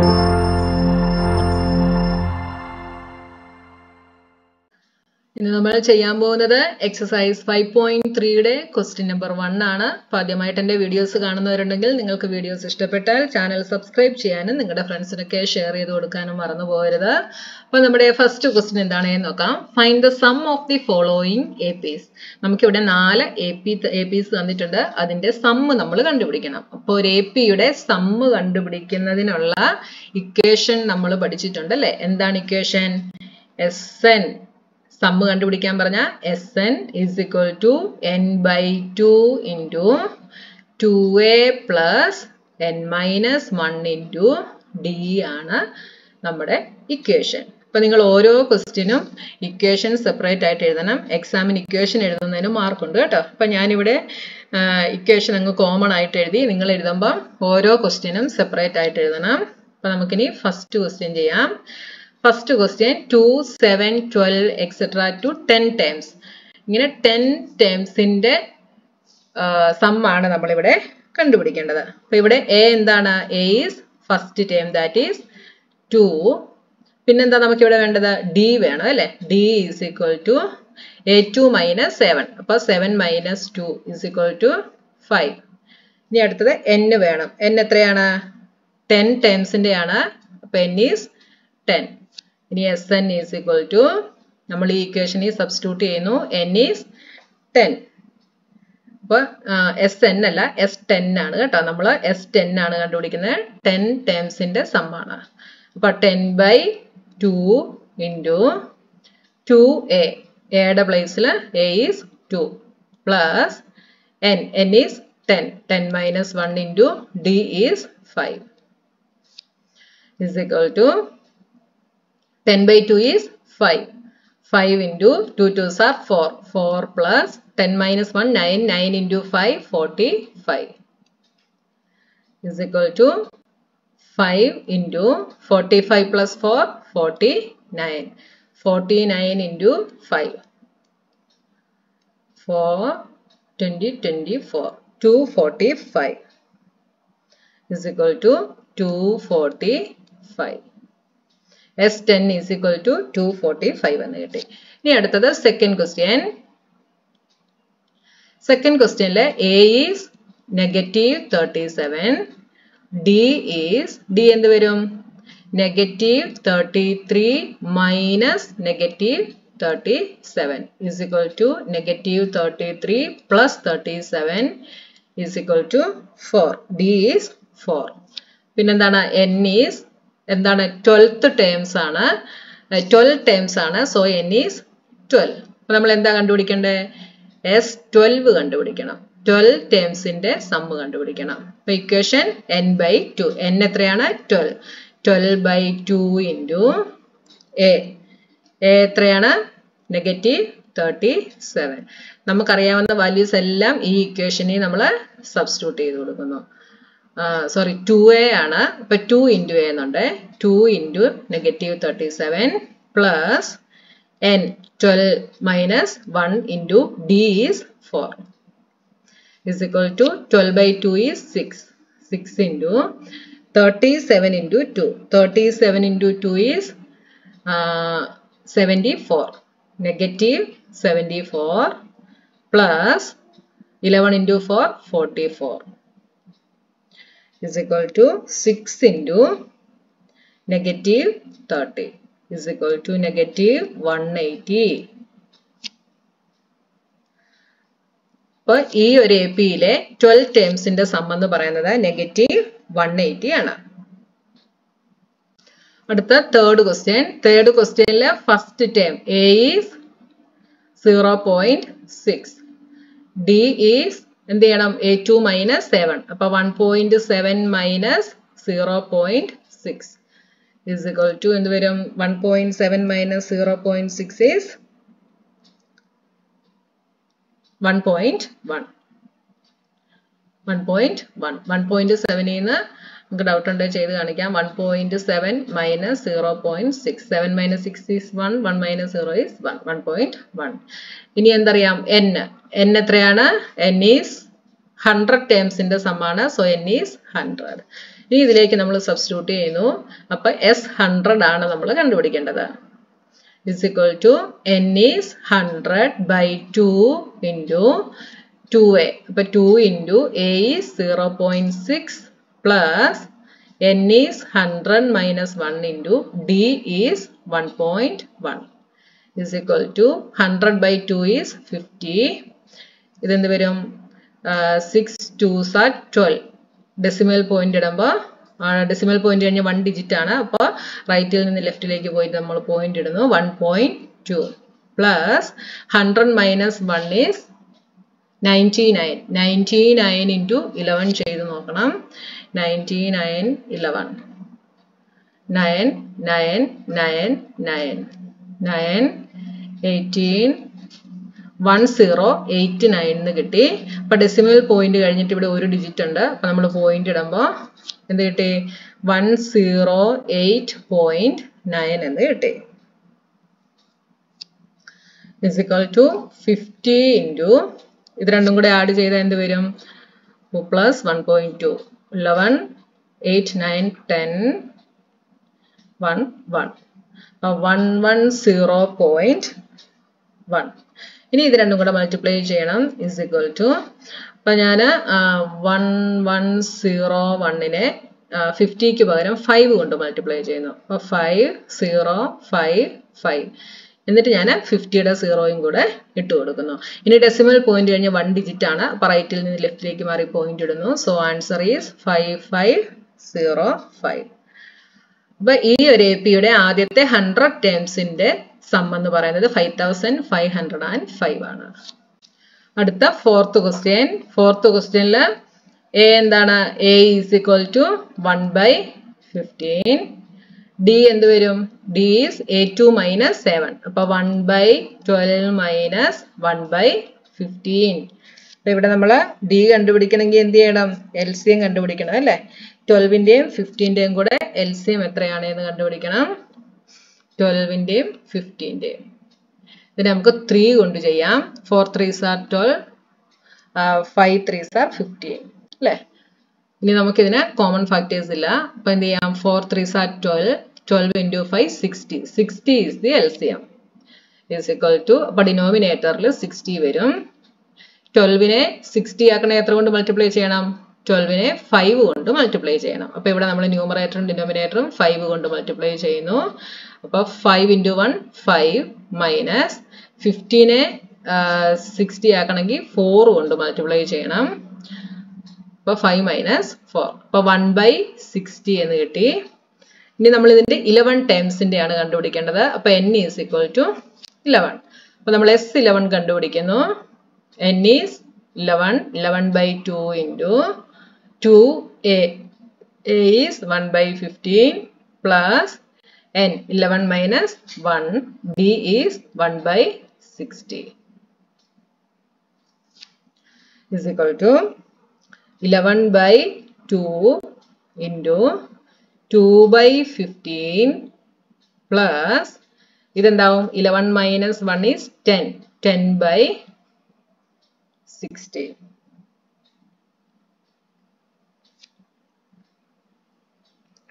Thank you. നമ്മൾ ചെയ്യാൻ പോകുന്നത് എക്സസൈസ് ഫൈവ് പോയിന്റ് ത്രീയുടെ ക്വസ്റ്റ്യൻ നമ്പർ വൺ ആണ്. അപ്പൊ ആദ്യമായിട്ട് എന്റെ വീഡിയോസ് കാണുന്നവരുണ്ടെങ്കിൽ നിങ്ങൾക്ക് വീഡിയോസ് ഇഷ്ടപ്പെട്ടാൽ ചാനൽ സബ്സ്ക്രൈബ് ചെയ്യാനും നിങ്ങളുടെ ഫ്രണ്ട്സിനൊക്കെ ഷെയർ ചെയ്ത് കൊടുക്കാനും മറന്നു പോകരുത്. അപ്പൊ നമ്മുടെ ഫസ്റ്റ് ക്വസ്റ്റ്യൻ എന്താണെന്ന് നോക്കാം. Find the sum of the following A P's നമുക്കിവിടെ നാല് എ പി എ പീസ് തന്നിട്ടുണ്ട്. അതിന്റെ സമ്മ് നമ്മൾ കണ്ടുപിടിക്കണം. അപ്പോൾ ഒരു എ പിയുടെ സമ്മ് കണ്ടുപിടിക്കുന്നതിനുള്ള ഇക്വേഷൻ നമ്മൾ പഠിച്ചിട്ടുണ്ട് അല്ലെ? എന്താണ് ഇക്വേഷൻ എസ് എൻ സമ്മ് കണ്ടുപിടിക്കാൻ പറഞ്ഞ S N is equal to N by two into two A plus N minus one into D ആണ് നമ്മുടെ ഇക്വേഷൻ ഇപ്പം നിങ്ങൾ ഓരോ ക്വസ്റ്റിനും ഇക്വേഷൻ സെപ്പറേറ്റ് ആയിട്ട് എഴുതണം. എക്സാമിന് ഇക്വേഷൻ എഴുതുന്നതിന് മാർക്കുണ്ട് കേട്ടോ. അപ്പം ഞാനിവിടെ ഇക്വേഷൻ അങ്ങ് കോമൺ ആയിട്ട് എഴുതി നിങ്ങൾ എഴുതുമ്പം ഓരോ ക്വസ്റ്റിനും സെപ്പറേറ്റ് ആയിട്ട് എഴുതണം. അപ്പം നമുക്കിനി ഫസ്റ്റ് ക്വസ്റ്റ്യൻ ചെയ്യാം. First question two seven twelve etcetera to ten terms ഇങ്ങനെ ടെൻ ടേംസിന്റെ സമ്മാണ് നമ്മളിവിടെ കണ്ടുപിടിക്കേണ്ടത്. അപ്പൊ ഇവിടെ എ എന്താണ്? A is first term that is two പിന്നെന്താ നമുക്ക് ഇവിടെ വേണ്ടത്? ഡി വേണം അല്ലെ? D is equal to A two minus seven അപ്പൊ seven minus two is equal to five ഇനി അടുത്തത് എൻ വേണം. എൻ എത്രയാണ്? ടെൻ ടേംസിന്റെ ആണ് അപ്പൊ എൻ ഈസ് ടെൻ ഇനി S N is equal to നമ്മൾ ഈ ഇക്വേഷനിൽ സബ്സ്റ്റിറ്റ്യൂട്ട് ചെയ്യുന്നു. എൻ ഈസ് ടെൻ അപ്പോൾ എസ് എൻ അല്ല എസ് ടെൻ ആണ് കേട്ടോ. നമ്മൾ എസ് ടെൻ ആണ് കണ്ടുപിടിക്കുന്നത്. ടെൻ ടേംസിന്റെ സമ്മാണ് അപ്പൊ ten by two into two A എയുടെ പ്ലേസിൽ A is two plus N N is ten ten minus one into D is five is equal to 10 by 2 is 5. 5 into 2 2s are 4. 4 plus 10 minus 1 9. 9 into 5 45 is equal to 5 into 45 plus 4 49. 49 into 5 4 20 24 245 is equal to 245 S ten is equal to two forty five എന്ന് കിട്ടി. ഇനി അടുത്തത് second question second ക്വസ്റ്റ്യനിൽ A is negative thirty seven D is D എന്ത് വരും? Negative thirty three minus negative thirty seven is equal to negative thirty three plus thirty seven is equal to four D is four പിന്നെന്താണ്? N is എന്താണ്? Twelfth terms ആണ്. Twelve terms ആണ്. So N is twelve അപ്പൊ നമ്മൾ എന്താ കണ്ടുപിടിക്കേണ്ടത് S twelve കണ്ടുപിടിക്കണം. Twelve ടേംസിന്റെ സമ്മ് കണ്ടുപിടിക്കണം. അപ്പൊ equation N by two N എത്രയാണ്? Twelve twelve by two into A എത്രയാണ്? നെഗറ്റീവ് തേർട്ടി സെവൻ നമുക്കറിയാവുന്ന വാല്യൂസ് എല്ലാം ഈ ഇക്വേഷനിൽ നമ്മൾ സബ്സ്റ്റിറ്റ്യൂട്ട് ചെയ്ത് കൊടുക്കുന്നു. സോറി ടു എ ആണ്. ഇപ്പൊ ടു ഇന്റു എ എന്നുണ്ട്. Two into negative thirty seven plus N twelve minus one into D is four is equal to twelve by two is six six into thirty seven into two thirty seven into two is seventy four negative seventy four plus eleven into four forty four is equal to 6 into negative 30 is equal to negative 180. അപ്പോൾ ഈ ഒരു A പിയിലെ twelve ടേംസിന്റെ sum എന്ന് പറയുന്നത് negative one eighty ആണ്. അടുത്ത third question third ക്വസ്റ്റ്യനിലെ first term A is zero point six D is എന്ത് ചെയ്യണം എ ടു മൈനസ് സെവൻ അപ്പൊ one point seven minus zero point six is equal to എന്ത് വരും? One point seven minus zero point six is one point one one point one one point സെവനിൽ നിന്ന് നമുക്ക് doubt ഉണ്ടോ ചെയ്ത് കാണിക്കാം. One point seven minus zero point six seven minus six is one one minus zero is one one point one ഇനി എന്തറിയാം? N N എത്രയാണ്? N is hundred ടേംസിന്റെ സമ്മാണ്. സോ എൻ ഈസ് ഹൺഡ്രഡ് ഇനി ഇതിലേക്ക് നമ്മൾ സബ്സ്റ്റിറ്റ്യൂട്ട് ചെയ്യുന്നു. അപ്പൊ എസ് ഹൺഡ്രഡ് ആണ് നമ്മൾ കണ്ടുപിടിക്കേണ്ടത്. Is equal to N is hundred by two into two A അപ്പൊ two into A is zero point six plus n is 100 minus 1 into d is 1.1 is equal to 100 by 2 is 50. ഇതെന്ത് വരും? Six twos are twelve decimal point ഇടുമ്പോൾ decimal point കഴിഞ്ഞ one digit ആണ്. അപ്പോൾ റൈറ്റിൽ നിന്ന് ലെഫ്റ്റിലേക്ക് പോയിട്ട് നമ്മൾ പോയിന്റ് ഇടുന്നു. One point two plus hundred minus one is ninety nine ninety nine into eleven ചെയ്ത് നോക്കണം. Ninety nine eleven nine nine nine nine nine eighteen one zero eight nine എന്ന് കിട്ടി അപ്പൊ ഡെസിമൽ പോയിന്റ് കഴിഞ്ഞിട്ട് ഇവിടെ ഒരു ഡിജിറ്റ് ഉണ്ട് അപ്പൊ നമ്മൾ പോയിന്റ് ഇടുമ്പോൾ എന്ത് കിട്ടി one zero eight point nine എന്ന് കിട്ടി ഫിസിക്കൽ ടു ഫിഫ്റ്റി ഇന്റു ഇത് രണ്ടും കൂടെ ആഡ് ചെയ്താൽ എന്ത് വരും plus one point two eleven eight nine ten one one one one zero point one ഇനി ഇത് രണ്ടും കൂടെ മൾട്ടിപ്ലൈ ചെയ്യണം. ഇസ് ഇക്വൽ ടു അപ്പം ഞാൻ വൺ വൺ സീറോ വണ്ണിനെ ഫിഫ്റ്റിക്ക് പകരം ഫൈവ് കൊണ്ട് മൾട്ടിപ്ലൈ ചെയ്യുന്നു. അപ്പോൾ ഫൈവ് സീറോ ഫൈവ് ഫൈവ് എന്നിട്ട് ഞാൻ ഫിഫ്റ്റിയുടെ സീറോയും കൂടെ ഇട്ട് കൊടുക്കുന്നു. ഇനി ഡെസിമൽ പോയിന്റ് കഴിഞ്ഞ വൺ ഡിജിറ്റ് ആണ്. അപ്പൊ റൈറ്റിൽ നിന്ന് ലെഫ്റ്റിലേക്ക് മാറി പോയിന്റ് ഇടുന്നു. So answer is five five zero five അപ്പൊ ഈ ഒരു എ പിയുടെ ആദ്യത്തെ ഹൺഡ്രഡ് ടേംസിന്റെ സം എന്ന് പറയുന്നത് five thousand five hundred and five ആണ്. അടുത്ത ഫോർത്ത് ക്വസ്റ്റ്യൻ ഫോർത്ത് ക്വസ്റ്റ്യനിൽ എ എന്താണ്? A is equal to one by fifteen D എന്ത് വരും? D is A two minus seven അപ്പൊ one by twelve minus one by fifteen അപ്പൊ ഇവിടെ നമ്മൾ ഡി കണ്ടുപിടിക്കണമെങ്കിൽ എന്ത് ചെയ്യണം? എൽ സി എം കണ്ടുപിടിക്കണം അല്ലേ? ട്വൽവിന്റെയും ഫിഫ്റ്റീന്റെയും കൂടെ എൽ സി എം എത്രയാണ് എന്ന് കണ്ടുപിടിക്കണം. ട്വൽവിന്റെയും ഫിഫ്റ്റീന്റെയും ഇതിന് നമുക്ക് ത്രീ കൊണ്ട് ചെയ്യാം. Four threes are twelve five threes are fifteen അല്ലേ? ഇനി നമുക്കിതിന് കോമൺ ഫാക്ടേഴ്സ് ഇല്ല. അപ്പൊ എന്ത് ചെയ്യാം? Four threes are twelve twelve into five sixty sixty is the L Is M is equal to അപ്പൊ ഡിനോമിനേറ്ററിൽ സിക്സ്റ്റി വരും. ട്വൽവിനെ സിക്സ്റ്റി ആക്കണേ എത്ര കൊണ്ട് മൾട്ടിപ്ലൈ ചെയ്യണം? ട്വൽവിനെ ഫൈവ് കൊണ്ട് മൾട്ടിപ്ലൈ ചെയ്യണം. അപ്പൊ ഇവിടെ നമ്മൾ ന്യൂമറേറ്ററും ഡിനോമിനേറ്ററും ഫൈവ് കൊണ്ട് മൾട്ടിപ്ലൈ ചെയ്യുന്നു. അപ്പൊ five into one five minus ഫിഫ്റ്റീനെ sixty ആക്കണമെങ്കിൽ ഫോർ കൊണ്ട് മൾട്ടിപ്ലൈ ചെയ്യണം. അപ്പൊ ഫൈവ് മൈനസ് ഫോർ അപ്പൊ വൺ ബൈ സിക്സ്റ്റി എന്ന് കിട്ടി. ഇനി നമ്മൾ ഇതിന്റെ ഇലവൻ ടേംസിന്റെ ആണ് കണ്ടുപിടിക്കേണ്ടത്. അപ്പൊ N is equal to eleven അപ്പൊ നമ്മൾ എസ് ഇലവൻ കണ്ടുപിടിക്കുന്നു. N is eleven eleven by two into two A is one by fifteen plus N 11 minus 1 d is 1 by 60 is equal to 11 by 2 into 2 by 15 plus ഇതെന്താവും? 11 minus 1 is 10 10 by 60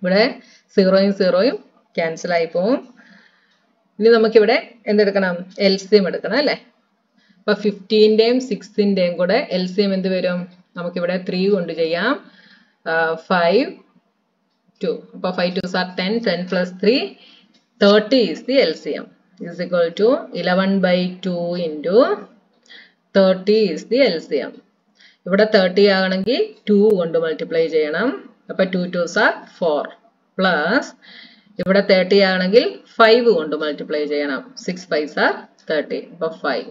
ഇവിടെ സീറോയും സീറോയും cancel ആയി പോവും. ഇനി നമുക്കിവിടെ എന്തെടുക്കണം? L C M എടുക്കണം അല്ലേ? അപ്പൊ ഫിഫ്റ്റീന്റെയും സിക്സിന്റെയും കൂടെ എൽ സി എം എന്ത് വരും? നമുക്കിവിടെ ത്രീ കൊണ്ട് ചെയ്യാം. ഫൈവ് ടു അപ്പൊ five twos are ten ten plus three thirty is the L C M is equal to eleven by two into thirty is the L C M ഇവിടെ thirty ആകണമെങ്കിൽ two കൊണ്ട് multiply ചെയ്യണം. അപ്പൊ two twos are four plus ഇവിടെ thirty ആണെങ്കിൽ five കൊണ്ട് multiply ചെയ്യണം. Six five are thirty അപ്പൊ five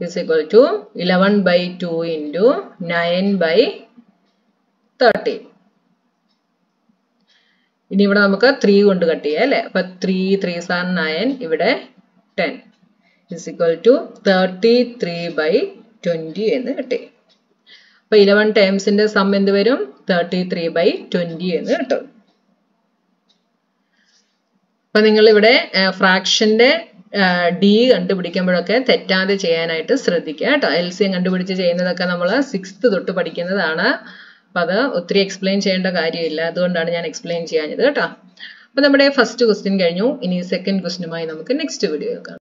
is equal to eleven by two into nine by thirty ഇനി ഇവിടെ നമുക്ക് ത്രീ കൊണ്ട് കട്ട് ചെയ്യാം അല്ലേ? അപ്പൊ ത്രീ ത്രീ സാർ നയൻ ഇവിടെ ten is equal to thirty three by twenty എന്ന് കിട്ടി അപ്പൊ ഇലവൻ ടേംസിന്റെ സം എന്ത് വരും? തേർട്ടി ത്രീ ബൈ ട്വന്റി എന്ന് കിട്ടും അപ്പൊ നിങ്ങൾ ഇവിടെ ഫ്രാക്ഷന്റെ ഡി കണ്ടുപിടിക്കുമ്പോഴൊക്കെ തെറ്റാതെ ചെയ്യാനായിട്ട് ശ്രദ്ധിക്കുക കേട്ടോ. എൽ സി എം കണ്ടുപിടിച്ച് ചെയ്യുന്നതൊക്കെ നമ്മൾ സിക്സ്ത് തൊട്ട് പഠിക്കുന്നതാണ്. അപ്പം അത് ഒത്തിരി എക്സ്പ്ലെയിൻ ചെയ്യേണ്ട കാര്യമില്ല. അതുകൊണ്ടാണ് ഞാൻ എക്സ്പ്ലെയിൻ ചെയ്യാഞ്ഞത് കേട്ടോ. അപ്പം നമ്മുടെ ഫസ്റ്റ് ക്വസ്റ്റ്യൻ കഴിഞ്ഞു. ഇനി സെക്കൻഡ് ക്വസ്റ്റ്യനുമായി നമുക്ക് നെക്സ്റ്റ് വീഡിയോ കാണാം.